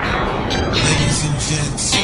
Ladies and gents.